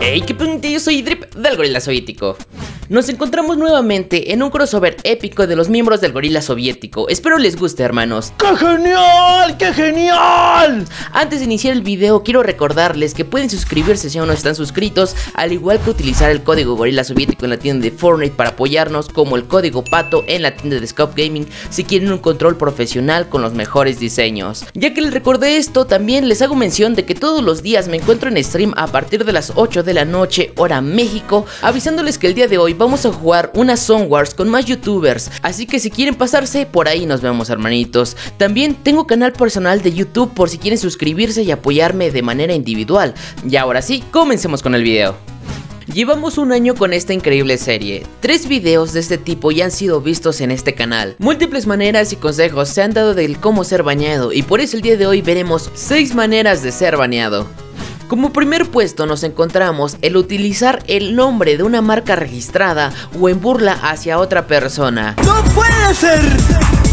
Hey, qué pendiente, yo soy Drip del Gorila Soviético. Nos encontramos nuevamente en un crossover épico de los miembros del gorila soviético. Espero les guste, hermanos. ¡Qué genial! ¡Qué genial! Antes de iniciar el video, quiero recordarles que pueden suscribirse si aún no están suscritos, al igual que utilizar el código gorila soviético en la tienda de Fortnite para apoyarnos, como el código pato en la tienda de Scope Gaming si quieren un control profesional con los mejores diseños. Ya que les recordé esto, también les hago mención de que todos los días me encuentro en stream a partir de las 8 de la noche, hora México, avisándoles que el día de hoy vamos a jugar una Song Wars con más youtubers, así que si quieren pasarse, por ahí nos vemos hermanitos. También tengo canal personal de YouTube por si quieren suscribirse y apoyarme de manera individual. Y ahora sí, comencemos con el video. Llevamos un año con esta increíble serie. Tres videos de este tipo ya han sido vistos en este canal. Múltiples maneras y consejos se han dado del cómo ser bañado y por eso el día de hoy veremos 6 maneras de ser bañado. Como primer puesto nos encontramos el utilizar el nombre de una marca registrada o en burla hacia otra persona. ¡No puede ser!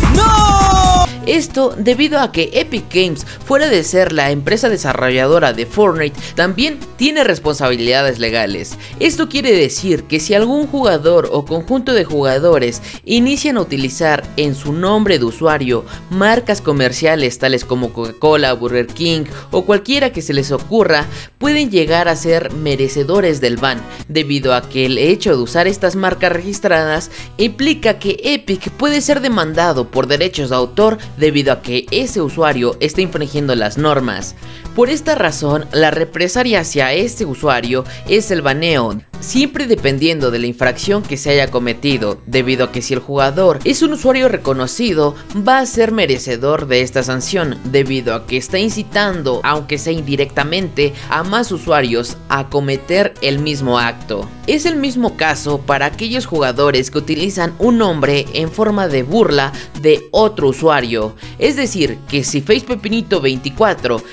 Esto debido a que Epic Games, fuera de ser la empresa desarrolladora de Fortnite, también tiene responsabilidades legales. Esto quiere decir que si algún jugador o conjunto de jugadores inician a utilizar en su nombre de usuario marcas comerciales tales como Coca-Cola, Burger King o cualquiera que se les ocurra, pueden llegar a ser merecedores del ban, debido a que el hecho de usar estas marcas registradas implica que Epic puede ser demandado por derechos de autor debido a que ese usuario está infringiendo las normas. Por esta razón, la represalia hacia este usuario es el baneo, siempre dependiendo de la infracción que se haya cometido, debido a que si el jugador es un usuario reconocido, va a ser merecedor de esta sanción, debido a que está incitando, aunque sea indirectamente, a más usuarios a cometer el mismo acto. Es el mismo caso para aquellos jugadores que utilizan un nombre en forma de burla de otro usuario, es decir, que si FacePepinito24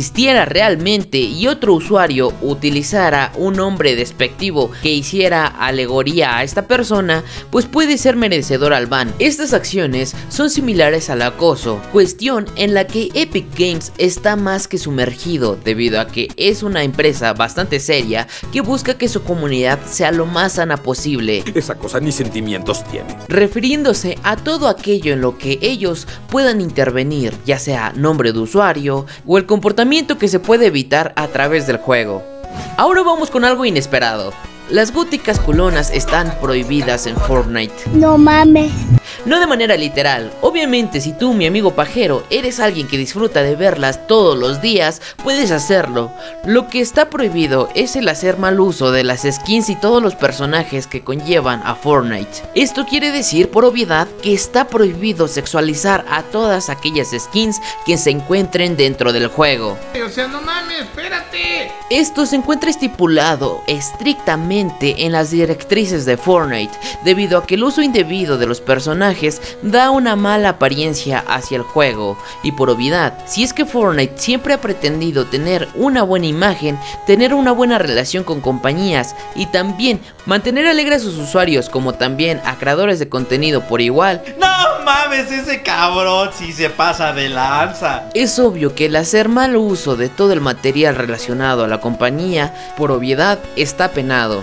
existiera realmente y otro usuario utilizara un nombre despectivo que hiciera alegoría a esta persona, pues puede ser merecedor al ban. Estas acciones son similares al acoso, cuestión en la que Epic Games está más que sumergido debido a que es una empresa bastante seria que busca que su comunidad sea lo más sana posible. Esa cosa ni sentimientos tiene. Refiriéndose a todo aquello en lo que ellos puedan intervenir, ya sea nombre de usuario o el comportamiento que se puede evitar a través del juego. Ahora vamos con algo inesperado. Las góticas culonas están prohibidas en Fortnite. No mames. No de manera literal, obviamente si tú mi amigo pajero eres alguien que disfruta de verlas todos los días, puedes hacerlo. Lo que está prohibido es el hacer mal uso de las skins y todos los personajes que conllevan a Fortnite. Esto quiere decir por obviedad que está prohibido sexualizar a todas aquellas skins que se encuentren dentro del juego. O sea, no mames, espérate. Esto se encuentra estipulado estrictamente en las directrices de Fortnite, debido a que el uso indebido de los personajes da una mala apariencia hacia el juego, y por obviedad, si es que Fortnite siempre ha pretendido tener una buena imagen, tener una buena relación con compañías y también mantener alegre a sus usuarios como también a creadores de contenido por igual, ¡No mames! Ese cabrón si se pasa de lanza. Es obvio que el hacer mal uso de todo el material relacionado a la compañía, por obviedad, está penado.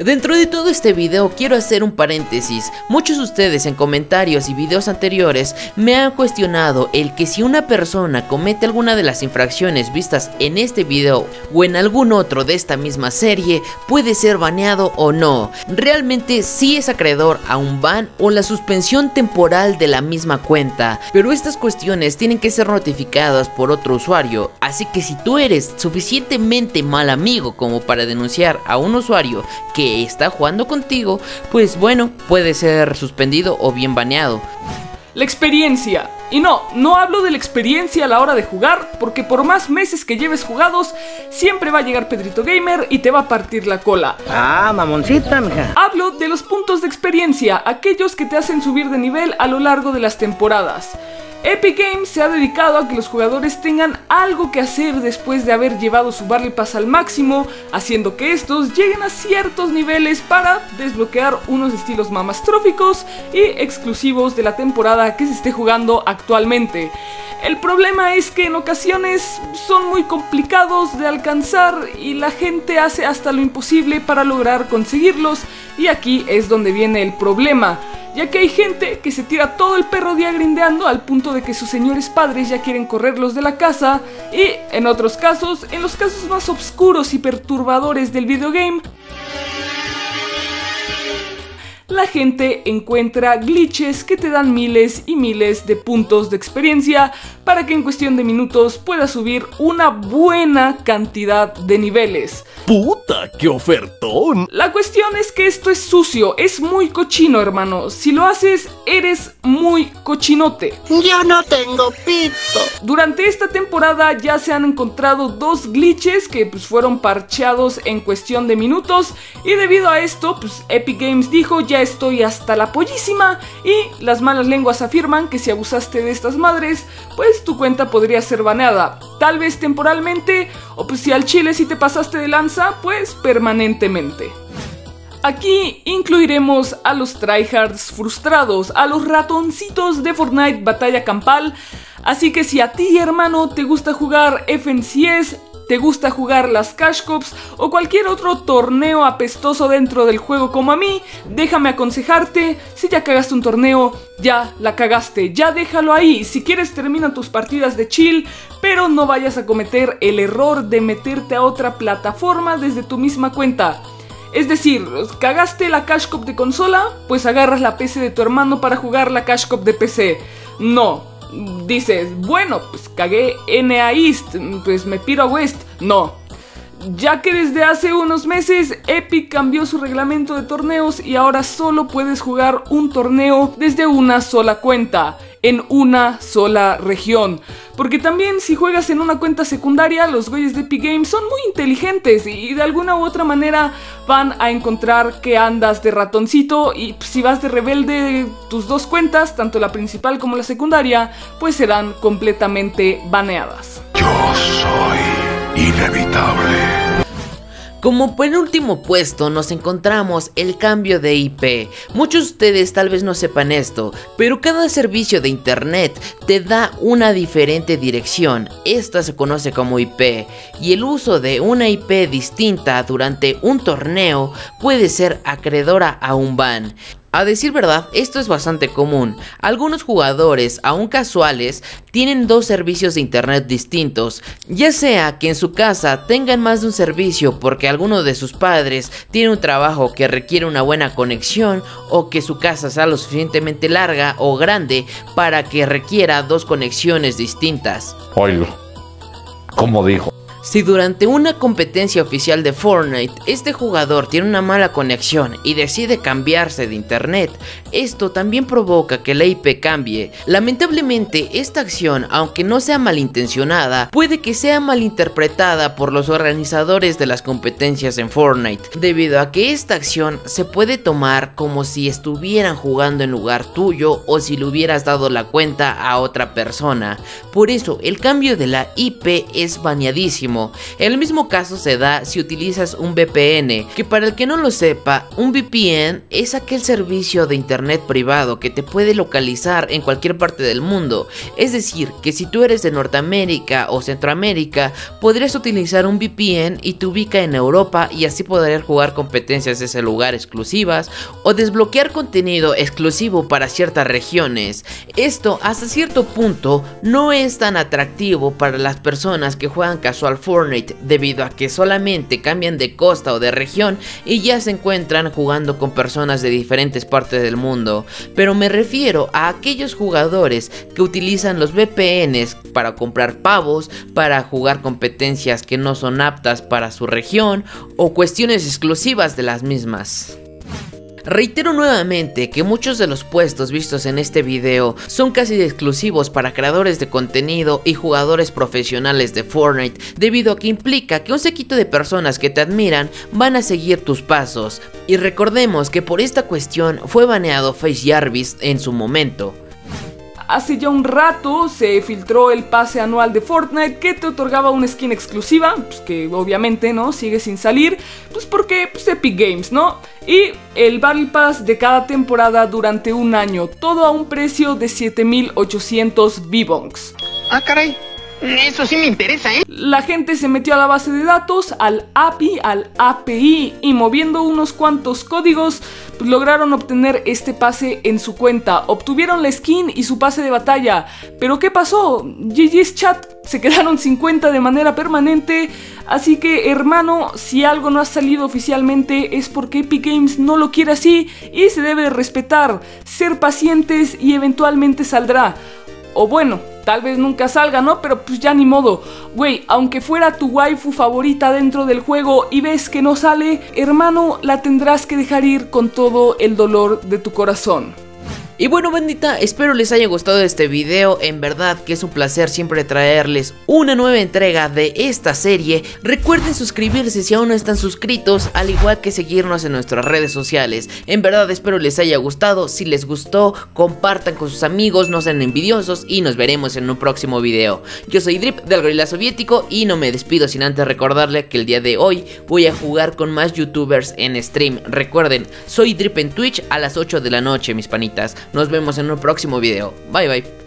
Dentro de todo este video quiero hacer un paréntesis. Muchos de ustedes en comentarios y videos anteriores me han cuestionado el que si una persona comete alguna de las infracciones vistas en este video o en algún otro de esta misma serie puede ser baneado o no. Realmente sí es acreedor a un ban o la suspensión temporal de la misma cuenta, pero estas cuestiones tienen que ser notificadas por otro usuario, así que si tú eres suficientemente mal amigo como para denunciar a un usuario que está jugando contigo, pues bueno, puede ser suspendido o bien baneado. La experiencia. Y no, no hablo de la experiencia a la hora de jugar, porque por más meses que lleves jugados, siempre va a llegar Pedrito Gamer y te va a partir la cola. Ah, mamoncita, mija. Hablo de los puntos de experiencia, aquellos que te hacen subir de nivel a lo largo de las temporadas. Epic Games se ha dedicado a que los jugadores tengan algo que hacer después de haber llevado su Barley Pass al máximo, haciendo que estos lleguen a ciertos niveles para desbloquear unos estilos mamastróficos y exclusivos de la temporada que se esté jugando actualmente. El problema es que en ocasiones son muy complicados de alcanzar y la gente hace hasta lo imposible para lograr conseguirlos y aquí es donde viene el problema ya que hay gente que se tira todo el perro día grindeando al punto de que sus señores padres ya quieren correrlos de la casa y en otros casos, en los casos más oscuros y perturbadores del videogame, la gente encuentra glitches que te dan miles y miles de puntos de experiencia para que en cuestión de minutos puedas subir una buena cantidad de niveles. ¡Puta, qué ofertón! La cuestión es que esto es sucio, es muy cochino, hermano. Si lo haces, eres muy cochinote. Yo no tengo pito. Durante esta temporada ya se han encontrado dos glitches que pues, fueron parcheados en cuestión de minutos y debido a esto, pues Epic Games dijo ya estoy hasta la pollísima y las malas lenguas afirman que si abusaste de estas madres, pues tu cuenta podría ser baneada. Tal vez temporalmente o pues si al chile si te pasaste de lanza, pues permanentemente. Aquí incluiremos a los tryhards frustrados, a los ratoncitos de Fortnite Batalla Campal. Así que si a ti, hermano, te gusta jugar FNCS, te gusta jugar las Cash Cups o cualquier otro torneo apestoso dentro del juego como a mí, déjame aconsejarte, si ya cagaste un torneo, ya la cagaste, ya déjalo ahí, si quieres termina tus partidas de chill, pero no vayas a cometer el error de meterte a otra plataforma desde tu misma cuenta. Es decir, cagaste la Cash Cup de consola, pues agarras la PC de tu hermano para jugar la Cash Cup de PC. No, dices, bueno, pues cagué NA East, pues me piro a West. No. Ya que desde hace unos meses Epic cambió su reglamento de torneos y ahora solo puedes jugar un torneo desde una sola cuenta en una sola región. Porque también si juegas en una cuenta secundaria, los güeyes de Epic Games son muy inteligentes y de alguna u otra manera van a encontrar que andas de ratoncito y si vas de rebelde tus dos cuentas, tanto la principal como la secundaria, pues serán completamente baneadas. Yo soy inevitable. Como penúltimo puesto nos encontramos el cambio de IP. Muchos de ustedes tal vez no sepan esto, pero cada servicio de internet te da una diferente dirección. Esta se conoce como IP y el uso de una IP distinta durante un torneo puede ser acreedora a un ban. A decir verdad, esto es bastante común. Algunos jugadores, aún casuales, tienen dos servicios de internet distintos, ya sea que en su casa tengan más de un servicio porque alguno de sus padres tiene un trabajo que requiere una buena conexión o que su casa sea lo suficientemente larga o grande para que requiera dos conexiones distintas. Oilo. Como dijo. Si durante una competencia oficial de Fortnite este jugador tiene una mala conexión y decide cambiarse de internet, esto también provoca que la IP cambie. Lamentablemente esta acción, aunque no sea malintencionada, puede que sea malinterpretada por los organizadores de las competencias en Fortnite, debido a que esta acción se puede tomar como si estuvieran jugando en lugar tuyo o si le hubieras dado la cuenta a otra persona. Por eso el cambio de la IP es baneadísimo el mismo caso se da si utilizas un VPN, que para el que no lo sepa, un VPN es aquel servicio de internet privado que te puede localizar en cualquier parte del mundo. Es decir, que si tú eres de Norteamérica o Centroamérica, podrías utilizar un VPN y te ubica en Europa y así poder jugar competencias de ese lugar exclusivas o desbloquear contenido exclusivo para ciertas regiones. Esto hasta cierto punto no es tan atractivo para las personas que juegan casual Fortnite debido a que solamente cambian de costa o de región y ya se encuentran jugando con personas de diferentes partes del mundo. Pero me refiero a aquellos jugadores que utilizan los VPNs para comprar pavos, para jugar competencias que no son aptas para su región o cuestiones exclusivas de las mismas. Reitero nuevamente que muchos de los puestos vistos en este video son casi exclusivos para creadores de contenido y jugadores profesionales de Fortnite debido a que implica que un sequito de personas que te admiran van a seguir tus pasos y recordemos que por esta cuestión fue baneado Face Jarvis en su momento. Hace ya un rato se filtró el pase anual de Fortnite que te otorgaba una skin exclusiva, pues que obviamente no sigue sin salir, pues porque pues Epic Games, ¿no? Y el Battle Pass de cada temporada durante un año, todo a un precio de 7800 V-Bucks. Ah, caray. Eso sí me interesa, ¿eh? La gente se metió a la base de datos, al API, al API y moviendo unos cuantos códigos pues lograron obtener este pase en su cuenta. Obtuvieron la skin y su pase de batalla. Pero ¿qué pasó? GG's Chat se quedaron 50 de manera permanente. Así que hermano, si algo no ha salido oficialmente es porque Epic Games no lo quiere así y se debe respetar, ser pacientes y eventualmente saldrá. O bueno, tal vez nunca salga, ¿no? Pero pues ya ni modo. Güey, aunque fuera tu waifu favorita dentro del juego y ves que no sale, hermano, la tendrás que dejar ir con todo el dolor de tu corazón. Y bueno bandita, espero les haya gustado este video, en verdad que es un placer siempre traerles una nueva entrega de esta serie. Recuerden suscribirse si aún no están suscritos, al igual que seguirnos en nuestras redes sociales. En verdad espero les haya gustado, si les gustó, compartan con sus amigos, no sean envidiosos y nos veremos en un próximo video. Yo soy Drip del Gorila Soviético y no me despido sin antes recordarle que el día de hoy voy a jugar con más youtubers en stream. Recuerden, soy Drip en Twitch a las 8 de la noche mis panitas. Nos vemos en un próximo video. Bye bye.